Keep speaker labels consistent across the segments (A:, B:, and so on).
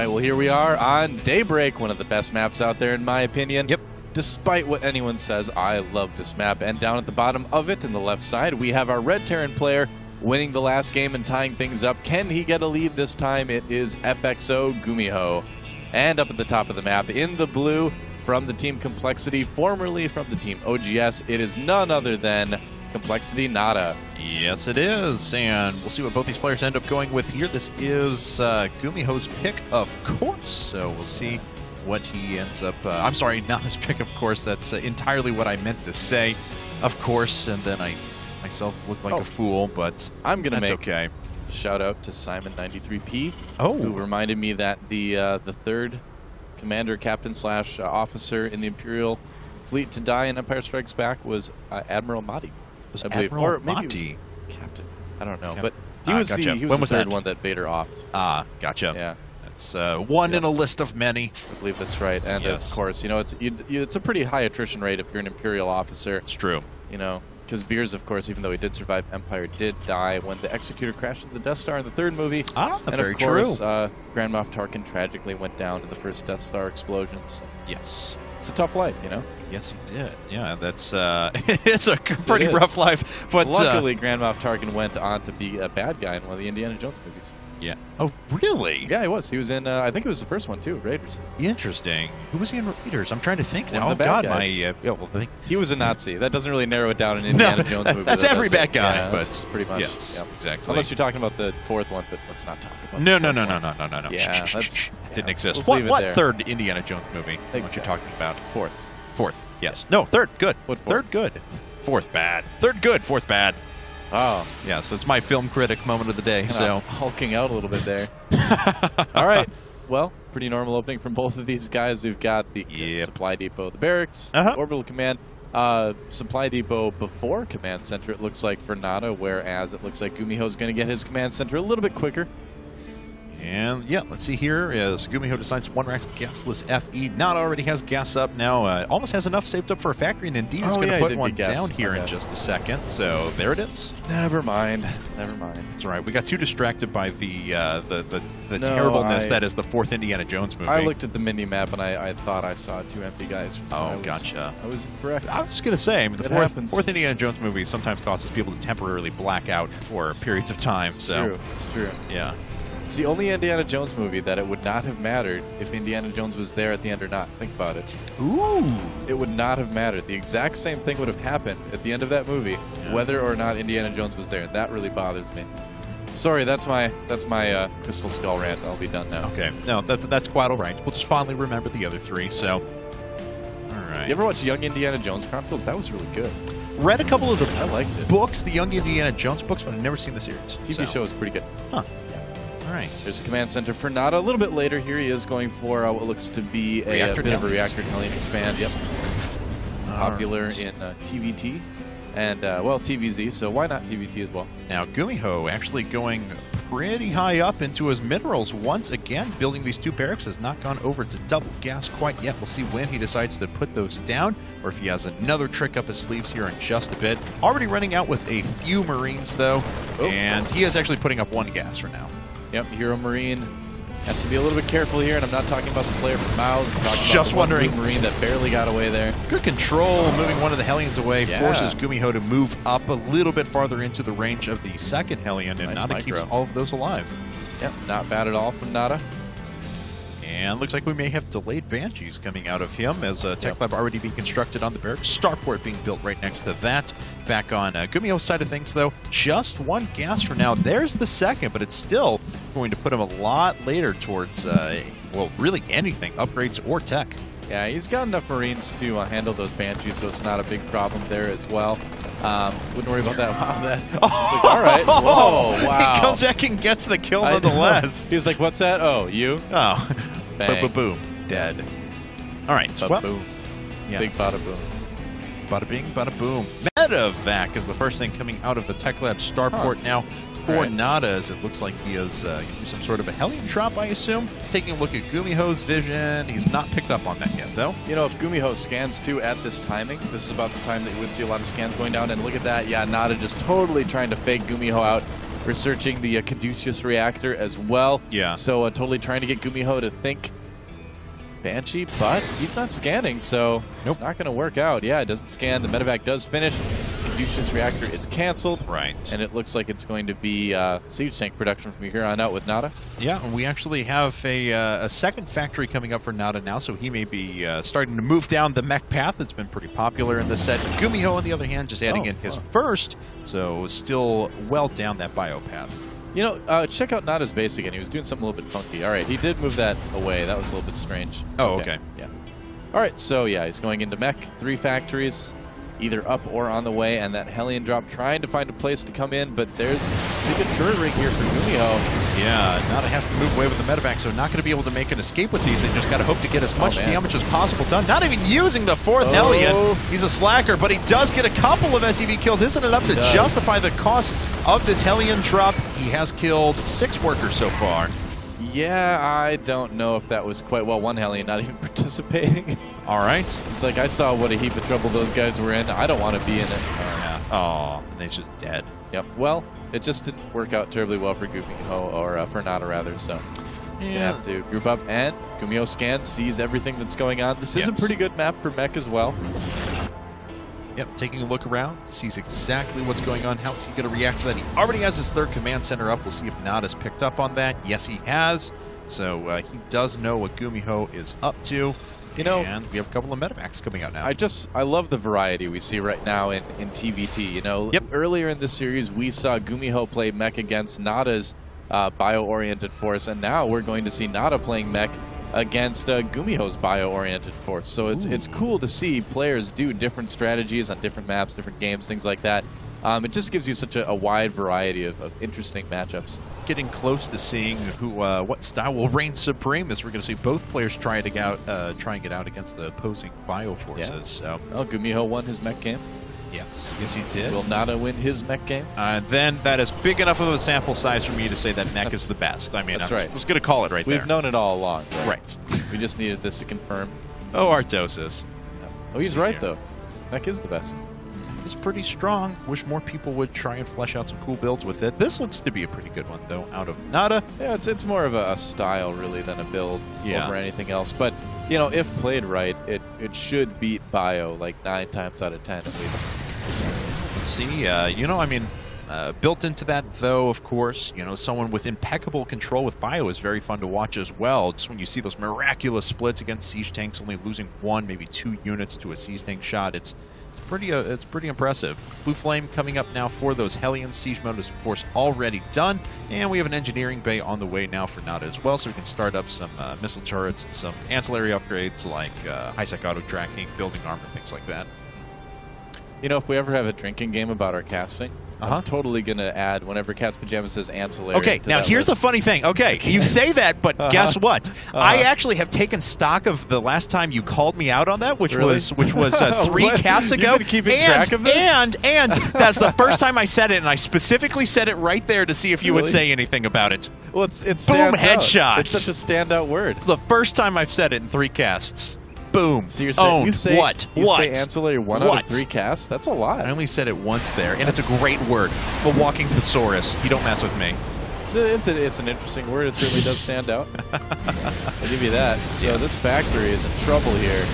A: All right, well, here we are on Daybreak, one of the best maps out there, in my opinion.
B: Yep.
A: Despite what anyone says, I love this map. And down at the bottom of it, in the left side, we have our Red Terran player winning the last game and tying things up. Can he get a lead this time? It is FXO Gumiho. And up at the top of the map, in the blue, from the team Complexity, formerly from the team OGS, it is none other than Complexity Nada.
B: Yes, it is, and we'll see what both these players end up going with here. This is uh, Gumiho's pick, of course, so we'll see what he ends up. Uh, I'm sorry, not his pick, of course. That's uh, entirely what I meant to say, of course, and then I myself look like
A: Oh.
B: a fool, but
A: I'm going to
B: that's
A: make
B: okay.
A: a shout out to Simon93P.
B: Oh,
A: who reminded me that the uh, the third commander, captain slash uh, officer in the Imperial fleet to die in Empire Strikes Back was uh, Admiral Mati.
B: Was
A: I believe.
B: Admiral
A: or maybe was captain. I don't know,
B: Cap-
A: but he
B: Ah,
A: was
B: gotcha.
A: the he was
B: When
A: the third
B: that?
A: one that Vader offed.
B: Ah, gotcha.
A: Yeah,
B: That's uh, one
A: Yep.
B: in a list of many.
A: I believe that's right. And
B: Yes.
A: of course, you know it's you, you, it's a pretty high attrition rate if you're an Imperial officer.
B: It's true.
A: You know. Because Veers, of course, even though he did survive Empire, did die when the Executor crashed into the Death Star in the third movie.
B: Ah,
A: and
B: very
A: of course,
B: true.
A: Uh, Grand Moff Tarkin tragically went down in the first Death Star explosions.
B: yes.
A: Tough life, you know.
B: Yes, he did. Yeah, that's uh, it's a pretty
A: is.
B: rough life. But uh,
A: Luckily, Grand Moff Tarkin went on to be a bad guy in one of the Indiana Jones movies.
B: Oh, really?
A: Yeah, he was. He was in. Uh, I think it was the first one too, Raiders.
B: Interesting. Who was he in Raiders? I'm trying to think now. oh God,
A: guys.
B: my uh, yeah, well, I think
A: He was a Nazi. That doesn't really narrow it down in Indiana
B: No,
A: Jones movie.
B: that's every bad guy,
A: Yeah,
B: but
A: that's pretty much.
B: yes,
A: yeah.
B: exactly.
A: Unless you're talking about the fourth one, but let's not talk about.
B: no, no, no, no, no, no, no, no.
A: Yeah, that's- yeah,
B: didn't exist. what what third Indiana Jones movie? What you
A: Exactly.
B: talking about?
A: Fourth.
B: Fourth. Yes. No, third. Good.
A: What fourth?
B: Third. Good. Fourth bad. Third good. Fourth bad.
A: Oh,
B: Yes, that's my film critic moment of the day.
A: kinda
B: So
A: hulking out a little bit there. All right. Well, pretty normal opening from both of these guys. We've got the
B: Yep.
A: supply depot, the barracks,
B: Uh-huh.
A: orbital command. Uh, supply depot before command center, it looks like for Nada, whereas it looks like Gumiho's going to get his command center a little bit quicker.
B: And yeah, let's see here as Gumiho decides one racks gasless FE. Nada already has gas up now. Uh, almost has enough saved up for a factory, and indeed is
A: Oh,
B: going to
A: he
B: put one down here
A: My
B: in just a second. So there it is.
A: Never mind. Never mind.
B: That's all right. We got too distracted by the uh, the the, the
A: No,
B: terribleness
A: I-
B: that is the fourth Indiana Jones movie.
A: I looked at the mini map and I, I thought I saw two empty guys. So
B: Oh,
A: I was,
B: gotcha.
A: I was incorrect.
B: I was just gonna say, I mean, the fourth, fourth Indiana Jones movie sometimes causes people to temporarily black out for periods of time.
A: It's
B: so
A: true. It's true.
B: yeah,
A: It's the only Indiana Jones movie that it would not have mattered if Indiana Jones was there at the end or not. Think about it.
B: ooh,
A: It would not have mattered. The exact same thing would have happened at the end of that movie,
B: Yeah.
A: whether or not Indiana Jones was there. That really bothers me. Sorry, that's my that's my uh, Crystal Skull rant. I'll be done now.
B: okay, no, that's that's quite all right. We'll just fondly remember the other three. So, all right.
A: You ever watch Young Indiana Jones Chronicles? That was really good.
B: read a couple of the
A: I liked it.
B: books, the Young Indiana Jones books, but I've never seen the series.
A: TV
B: so.
A: show is pretty good.
B: Huh. Right.
A: There's a command center for Nada. A little bit later, here he is going for uh, what looks to be a,
B: Reactor
A: bit of a reactor Hellion expand. Yep. Popular in uh, TVT and uh, well TVZ. So why not TVT as well?
B: Now, Gumiho actually going pretty high up into his minerals once again. Building these two barracks has not gone over to double gas quite yet. We'll see when he decides to put those down or if he has another trick up his sleeves here in just a bit. Already running out with a few Marines, though,
A: Oh.
B: and he is actually putting up one gas for now.
A: Yep. Hero Marine has to be a little bit careful here, and I'm not talking about the player from talking
B: Just
A: about the one
B: wondering.
A: blue Marine that barely got away there.
B: Good control, moving one of the Hellions away,
A: Yeah.
B: forces Gumiho to move up a little bit farther into the range of the second Hellion, and
A: Nice
B: Nada
A: micro.
B: keeps all of those alive.
A: Yep. Not bad at all from Nada.
B: And looks like we may have delayed Banshees coming out of him as uh, Tech
A: Yep.
B: Lab already being constructed on the barracks. Starport being built right next to that. Back on uh, Gumiho's side of things, though, just one gas for now. There's the second, but it's still going to put him a lot later towards, uh, well, really anything, upgrades or tech.
A: Yeah, he's got enough Marines to uh, handle those Banshees, so it's not a big problem there as well. Um, wouldn't worry about that. Wow, that. Like, all right. Whoa, wow.
B: He comes back and gets the kill nonetheless.
A: He was like, "What's that? Oh, you."
B: Oh,
A: Bang.
B: boom, dead. All right,
A: Ba
B: well,
A: boom.
B: yes.
A: Big bada boom.
B: Bada bing, bada boom. Medevac is the first thing coming out of the Tech Lab starport now for
A: Alright.
B: Nada, as it looks like he is uh, some sort of a Hellion drop, I assume. Taking a look at Gumiho's vision. He's not picked up on that yet, though.
A: You know, if Gumiho scans too at this timing, this is about the time that you would see a lot of scans going down. And look at that. Yeah, Nada just totally trying to fake Gumiho out. Researching the uh, Caduceus reactor as well.
B: Yeah.
A: So uh, totally trying to get Gumiho to think Banshee, but he's not scanning, so
B: Nope.
A: it's not going to work out. Yeah, it doesn't scan. The medevac does finish. Caduceus reactor is canceled.
B: Right.
A: And it looks like it's going to be uh, siege tank production from here on out with Nada.
B: Yeah, and we actually have a, uh, a second factory coming up for Nada now, so he may be uh, starting to move down the mech path that's been pretty popular in the set. Gumiho, on the other hand, just adding
A: Oh,
B: in his first, so still well down that bio path.
A: You know, uh, check out Nada's base again. He was doing something a little bit funky. All right, he did move that away. That was a little bit strange.
B: Oh, okay.
A: Yeah. All right, so yeah, he's going into mech. Three factories, either up or on the way, and that Hellion drop trying to find a place to come in, but there's a good turret ring here for Gumiho.
B: Yeah, Nada has to move away with the medevac, so not going to be able to make an escape with these. They just got to hope to get as oh, much
A: man.
B: damage as possible done. Not even using the fourth
A: Oh.
B: Hellion. He's a slacker, but he does get a couple of SCV kills. Isn't enough to
A: does.
B: justify the cost of this Hellion drop. He has killed six workers so far.
A: Yeah, I don't know if that was quite well. One Hellion not even participating.
B: All right.
A: it's like I saw what a heap of trouble those guys were in. I don't want to be in it. Uh,
B: Yeah. Oh, and he's just dead.
A: Yep. Well, it just didn't work out terribly well for Gumiho, or uh, for Nada rather. So gonna have to group up. And Gumiho scans, sees everything that's going on. This is a pretty good map for mech as well.
B: Yep, taking a look around, sees exactly what's going on. How's he going to react to that? He already has his third command center up. We'll see if Nada's picked up on that. Yes, he has. So uh, he does know what Gumiho is up to.
A: You know-
B: and we have a couple of medevacs coming out now.
A: I just I love the variety we see right now in, in TVT. You know,
B: Yep.
A: earlier in the series we saw Gumiho play mech against Nada's uh, bio-oriented force, and now we're going to see Nada playing mech against uh, Gumiho's bio-oriented force. So it's it's cool to see players do different strategies on different maps, different games, things like that. Um, it just gives you such a, a wide variety of, of interesting matchups.
B: Getting close to seeing who, uh, what style will reign supreme as we're going to see both players try to get out, uh, try and get out against the opposing bio forces.
A: Yeah.
B: So
A: Well, Gumiho won his mech game.
B: Yes, yes, he did.
A: Will Nada win his mech game?
B: Uh, then that is big enough of a sample size for me to say that Mech is the best. I mean,
A: That's
B: I
A: right.
B: was going to call it right
A: We've
B: there.
A: known it all along.
B: Right.
A: We just needed this to confirm.
B: Oh, Artosis.
A: Oh, he's right
B: here.
A: though. Mech is the best.
B: It's pretty strong. Wish more people would try and flesh out some cool builds with it. This looks to be a pretty good one, though, out of Nada.
A: Yeah, it's it's more of a, a style really than a build
B: Yeah.
A: over anything else. But you know, if played right, it it should beat Bio like nine times out of ten at least.
B: See. Uh, you know, I mean, uh, built into that, though, of course, you know, someone with impeccable control with Bio is very fun to watch as well. Just when you see those miraculous splits against siege tanks, only losing one, maybe two units to a siege tank shot, it's it's pretty uh, it's pretty impressive. Blue Flame coming up now for those Hellions. Siege mode is, of course, already done, and we have an engineering bay on the way now for Nada as well, so we can start up some uh, missile turrets and some ancillary upgrades like uh, Hi-Sec auto tracking, building armor, things like that.
A: You know, if we ever have a drinking game about our casting,
B: Uh-huh.
A: I'm totally gonna add whenever CatsPajamas says ancillary.
B: Okay,
A: to
B: now here's the
A: list.
B: funny thing. Okay, you say that, but
A: Uh-huh.
B: guess what? I
A: Uh-huh.
B: actually have taken stock of the last time you called me out on that, which
A: Really?
B: was which was uh, three casts ago. and
A: track of this?
B: and and that's the first time I said it, and I specifically said it right there to see if you would say anything about it.
A: Well, it's it's
B: Boom, headshot.
A: It's such a standout word.
B: It's the first time I've said it in three casts. Boom.
A: So you're saying
B: Owned.
A: you say
B: what?
A: You
B: what?
A: say ancillary one out
B: What?
A: of three casts? That's a lot.
B: I only said it once there, and it's a great word. A walking thesaurus. You don't mess with me.
A: It's, a, it's, a, it's an interesting word. It certainly does stand out. I'll give you that. So
B: Yes.
A: this factory is in trouble here.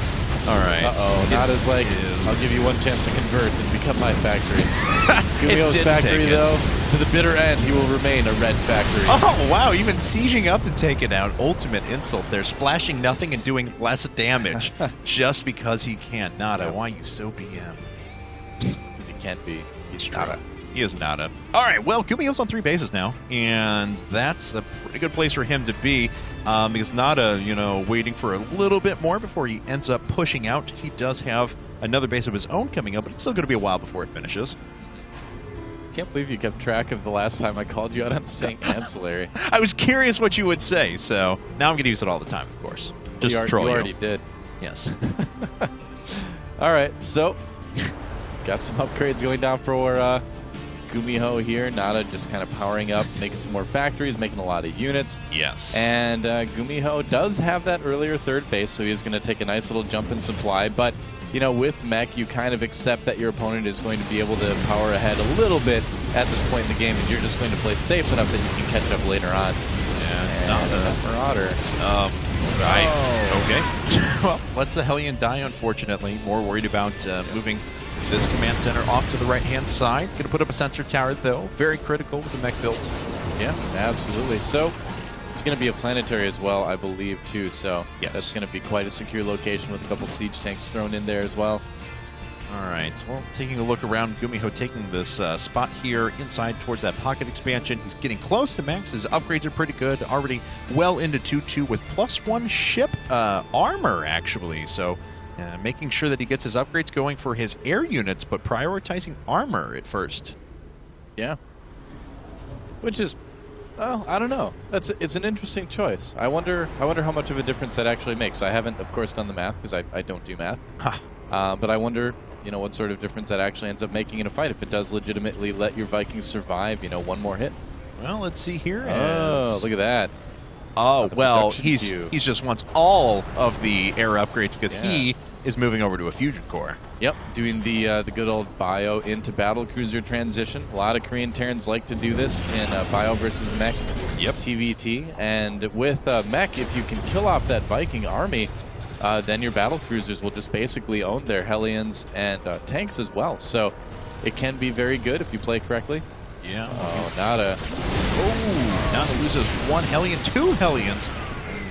B: All right.
A: Uh-oh. Not as like,
B: is-
A: I'll give you one chance to convert and become my factory.
B: Gumiho's
A: factory, though, to the bitter end, he will remain a red factory.
B: Oh, wow, even sieging up to take it out. Ultimate insult there. Splashing nothing and doing less damage just because he can't. Nada,
A: Yeah.
B: why you so BM?
A: Because he can't be. He's
B: True.
A: Not.
B: He is Nada. All right, well, Gumiho's on three bases now, and that's a pretty good place for him to be um, because Nada, you know, waiting for a little bit more before he ends up pushing out. He does have another base of his own coming up, but it's still going to be a while before it finishes.
A: Can't believe you kept track of the last time I called you out on saying ancillary.
B: I was curious what you would say, so now I'm going to use it all the time, of course. Just
A: you, al-
B: troll
A: you
B: you.
A: already did.
B: Yes.
A: All right, so got some upgrades going down for uh, Gumiho here. Nada just kind of powering up, making some more factories, making a lot of units.
B: Yes.
A: And uh, Gumiho does have that earlier third base, so he's going to take a nice little jump in supply. But, you know, with Mech, you kind of accept that your opponent is going to be able to power ahead a little bit at this point in the game, and you're just going to play safe enough that you can catch up later on.
B: And Nada.
A: Marauder.
B: Um, right.
A: Oh.
B: Okay. well, lets the Hellion die, unfortunately. More worried about uh, moving this command center off to the right-hand side. Going to put up a sensor tower, though. Very critical with the mech build.
A: Yeah, absolutely. So it's going to be a planetary as well, I believe, too. So
B: Yes.
A: that's going to be quite a secure location with a couple siege tanks thrown in there as well.
B: All right. Well, taking a look around, Gumiho taking this uh, spot here inside towards that pocket expansion. He's getting close to max. His upgrades are pretty good. Already well into 2-2 with plus one ship uh, armor, actually. So uh, making sure that he gets his upgrades going for his air units, but prioritizing armor at first.
A: Yeah. Which is, well, I don't know. That's it's an interesting choice. I wonder. I wonder how much of a difference that actually makes. I haven't, of course, done the math because I, I don't do math.
B: Ha.
A: Uh, but I wonder, you know, what sort of difference that actually ends up making in a fight if it does legitimately let your Vikings survive. You know, one more hit.
B: Well, let's see here.
A: Oh, look at that.
B: Oh, well, he's he's just wants all of the air upgrades because
A: Yeah.
B: he is moving over to a fusion core.
A: Yep, doing the uh, the good old bio into battle cruiser transition. A lot of Korean Terrans like to do this in uh, bio versus mech
B: Yep.
A: TVT. And with uh, mech, if you can kill off that Viking army, uh, then your battle cruisers will just basically own their Hellions and uh, tanks as well. So it can be very good if you play correctly.
B: Yeah.
A: Oh, not a
B: Oh, Nada loses one Hellion, two Hellions.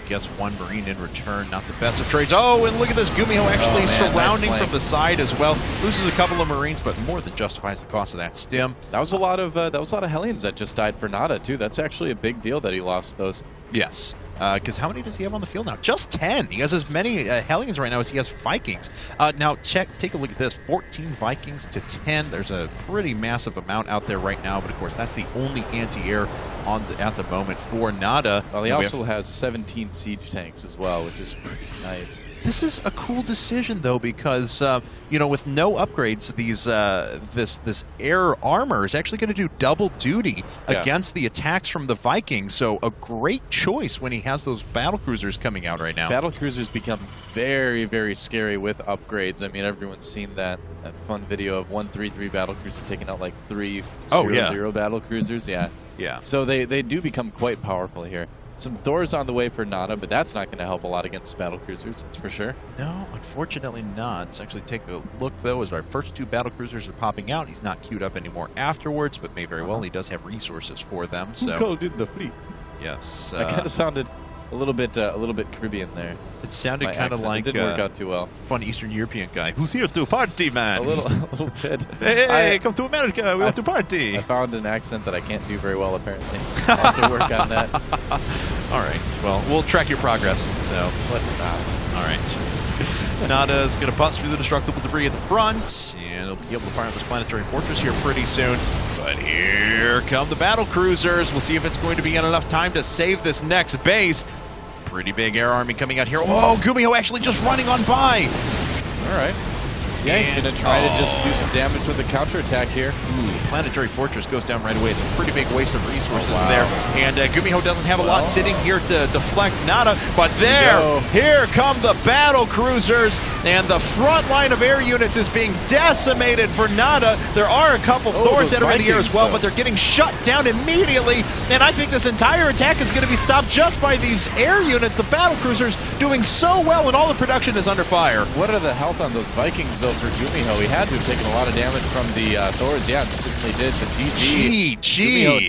B: Gets one Marine in return. Not the best of trades. Oh, and look at this. Gumiho actually
A: Oh, man,
B: surrounding
A: flank.
B: from the side as well. Loses a couple of Marines, but more than justifies the cost of that stim.
A: that was a lot of uh, that was a lot of Hellions that just died for Nada too. That's actually a big deal that he lost those.
B: Yes. Because how many does he have on the field now? Just 10. He has as many uh, Hellions right now as he has Vikings. Uh, now, check, take a look at this 14 Vikings to 10. There's a pretty massive amount out there right now, but of course, that's the only anti air on the, at the moment for Nada.
A: Well, he also has 17 siege tanks as well, which is pretty nice.
B: This is a cool decision, though, because uh, you know, with no upgrades, these uh, this this air armor is actually going to do double duty
A: Yeah.
B: against the attacks from the Vikings. So, a great choice when he has those battle cruisers coming out right now.
A: Battle cruisers become very, very scary with upgrades. I mean, everyone's seen that, that fun video of one three three battle cruiser taking out like three
B: Oh,
A: zero,
B: yeah.
A: zero battle cruisers. Yeah.
B: yeah.
A: So they, they do become quite powerful here. Some Thors on the way for Nada, but that's not going to help a lot against battle cruisers, that's for sure.
B: No, unfortunately not. Let's actually take a look, though, as our first two battle cruisers are popping out. He's not queued up anymore afterwards, but may very well. He does have resources for them. So,
A: called in the fleet?
B: yes.
A: That
B: uh,
A: kind of sounded a little bit uh, a little bit Caribbean there.
B: it sounded kind of like
A: it didn't work
B: uh,
A: out too well.
B: fun Eastern European guy. Who's here to party, man?
A: A little, a little bit.
B: Hey, hey,
A: I-
B: come to America. We
A: I-
B: want to party.
A: I found an accent that I can't do very well, apparently. I'll have to work on that.
B: All right. Well, we'll track your progress. So,
A: Let's not.
B: all right. Nada's going to bust through the destructible debris at the front, and he'll be able to fire on this planetary fortress here pretty soon. But here come the battle cruisers. We'll see if it's going to be enough time to save this next base. Pretty big air army coming out here. Oh, Gumiho actually just running on by.
A: All right. Yeah, he's going to try to just
B: oh.
A: do some damage with the counterattack here.
B: Ooh, planetary fortress goes down right away. It's a pretty big waste of resources
A: Oh, wow.
B: there. And uh, Gumiho doesn't have a lot
A: Well.
B: sitting here to deflect Nada. But there, here come the battle cruisers. And the front line of air units is being decimated for Nada. There are a couple
A: Oh,
B: Thors that are in the air as well,
A: though.
B: but they're getting shut down immediately. And I think this entire attack is going to be stopped just by these air units, the battle cruisers, doing so well, and all the production is under fire.
A: What are the health on those Vikings, though, for Gumiho? He had to have taken a lot of damage from the uh, Thors. Yeah, certainly did. The GG.
B: GG.